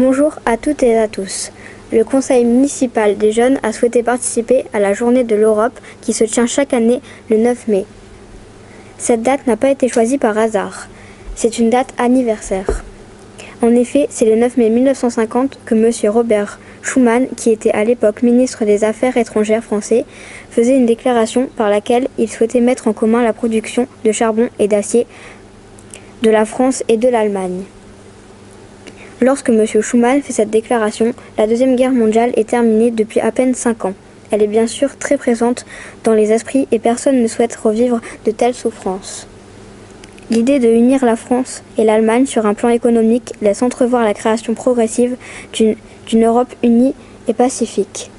Bonjour à toutes et à tous. Le conseil municipal des jeunes a souhaité participer à la journée de l'Europe qui se tient chaque année le 9 mai. Cette date n'a pas été choisie par hasard. C'est une date anniversaire. En effet, c'est le 9 mai 1950 que M. Robert Schuman, qui était à l'époque ministre des Affaires étrangères français, faisait une déclaration par laquelle il souhaitait mettre en commun la production de charbon et d'acier de la France et de l'Allemagne. Lorsque M. Schuman fait cette déclaration, la Deuxième Guerre mondiale est terminée depuis à peine cinq ans. Elle est bien sûr très présente dans les esprits et personne ne souhaite revivre de telles souffrances. L'idée de unir la France et l'Allemagne sur un plan économique laisse entrevoir la création progressive d'une Europe unie et pacifique.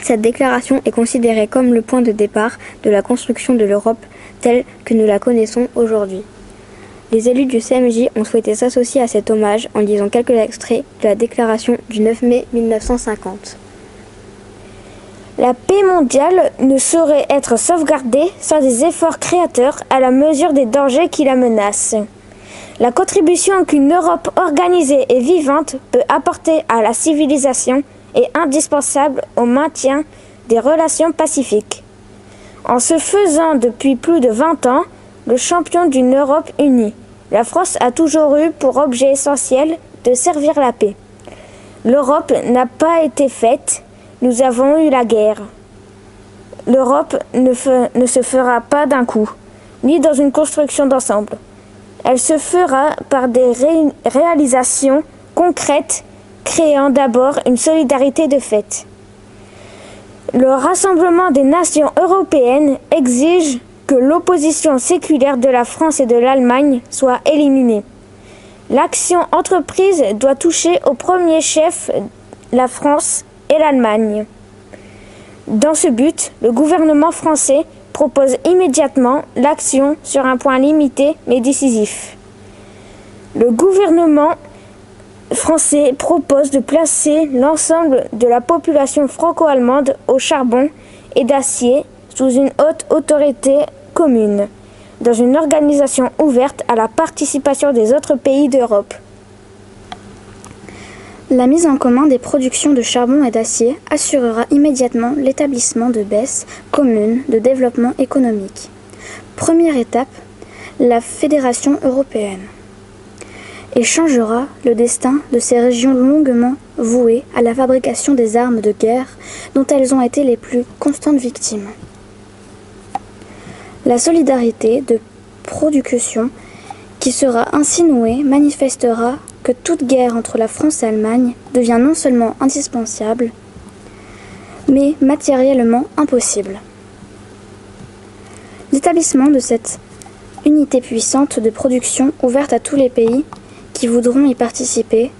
Cette déclaration est considérée comme le point de départ de la construction de l'Europe telle que nous la connaissons aujourd'hui. Les élus du CMJ ont souhaité s'associer à cet hommage en lisant quelques extraits de la déclaration du 9 mai 1950. La paix mondiale ne saurait être sauvegardée sans des efforts créateurs à la mesure des dangers qui la menacent. La contribution qu'une Europe organisée et vivante peut apporter à la civilisation est indispensable au maintien des relations pacifiques. En se faisant depuis plus de 20 ans le champion d'une Europe unie, la France a toujours eu pour objet essentiel de servir la paix. L'Europe n'a pas été faite, nous avons eu la guerre. L'Europe ne, se fera pas d'un coup, ni dans une construction d'ensemble. Elle se fera par des réalisations concrètes, créant d'abord une solidarité de fait. Le rassemblement des nations européennes exige que l'opposition séculaire de la France et de l'Allemagne soit éliminée. L'action entreprise doit toucher au premier chef la France et l'Allemagne. Dans ce but, le gouvernement français propose immédiatement l'action sur un point limité mais décisif. Le gouvernement français propose de placer l'ensemble de la population franco-allemande au charbon et d'acier sous une haute autorité commune, dans une organisation ouverte à la participation des autres pays d'Europe. La mise en commun des productions de charbon et d'acier assurera immédiatement l'établissement de baisses communes de développement économique. Première étape, la Fédération européenne et changera le destin de ces régions longuement vouées à la fabrication des armes de guerre dont elles ont été les plus constantes victimes. La solidarité de production qui sera ainsi nouée manifestera que toute guerre entre la France et l'Allemagne devient non seulement indispensable, mais matériellement impossible. L'établissement de cette unité puissante de production ouverte à tous les pays qui voudront y participer,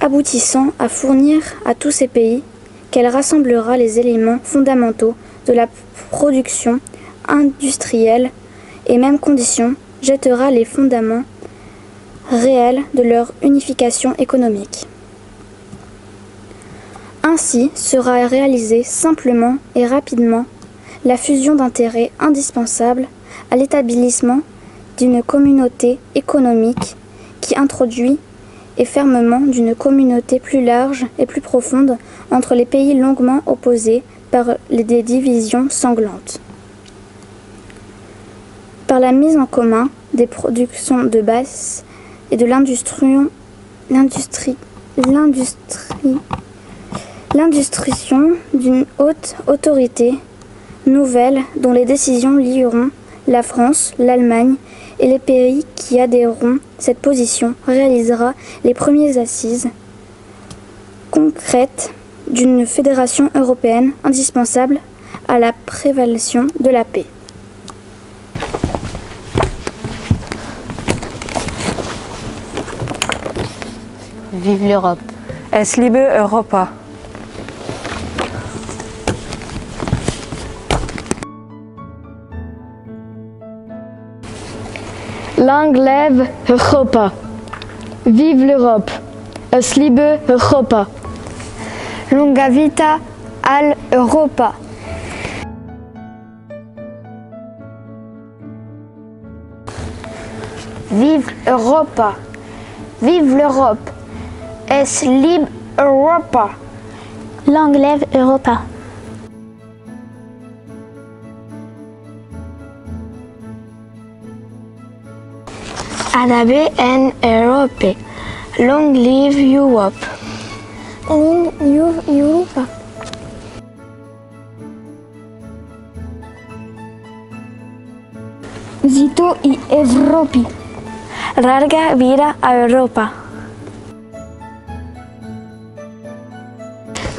aboutissant à fournir à tous ces pays qu'elle rassemblera les éléments fondamentaux de la production industrielle et mêmes conditions jettera les fondements réels de leur unification économique. Ainsi sera réalisée simplement et rapidement la fusion d'intérêts indispensables à l'établissement d'une communauté économique qui introduit et fermement d'une communauté plus large et plus profonde entre les pays longuement opposés par des divisions sanglantes par la mise en commun des productions de base et de l'industrie, l'industrie, l'industrie, d'une haute autorité nouvelle dont les décisions lieront la France, l'Allemagne et les pays qui adhéreront cette position réalisera les premières assises concrètes d'une fédération européenne indispensable à la prévalation de la paix. Vive l'Europe. Es liebe Europa. Lang lève Europa. Vive l'Europe. Es liebe Europa. Longa vita al Europa. Vive Europa. Vive l'Europe. Es lib Europa. Langlève Europa. Adabe en Europe. Long live Europe. Long live Europa. Zito i Evropi. Larga vida a Europa.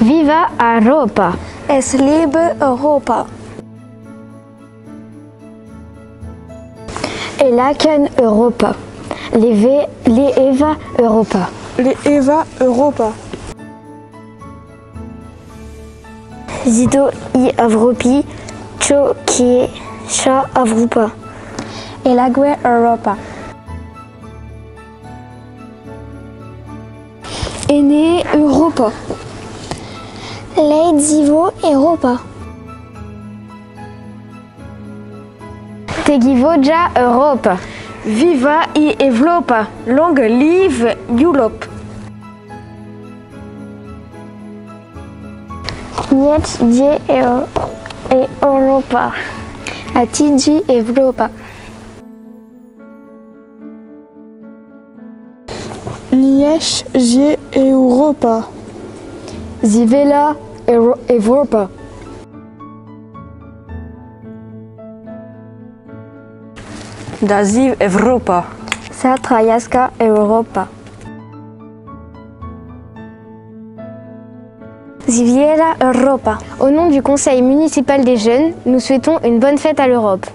Viva Europa. Es lib Europa. Elaken Europa. Leve, Eva Europa. Le Eva Europa. Zito i Avropi, Cho ki Cha Avrupa. Elague Europa. Ene Europa. Leidzivo Europa. Tegivoja Europa. Viva i Evropa. Long live Europe. Niet die e Europa. Atigi Europa. Niesh Gie Europa. Zivela Euro- Europa. Daziv Europa. Satrayaska Europa. Ziviera Europa. Au nom du Conseil municipal des jeunes, nous souhaitons une bonne fête à l'Europe.